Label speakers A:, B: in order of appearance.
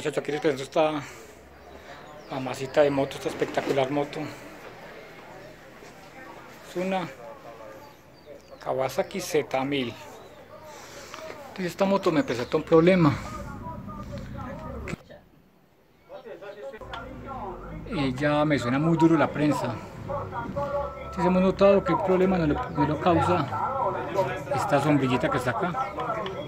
A: muchachos, aquí les presento esta mamacita de moto, esta espectacular moto. Es una Kawasaki Z1000. Entonces esta moto me presentó un problema. Ella me suena muy duro la prensa. Entonces hemos notado que el problema no lo, no lo causa esta sombrillita que está acá.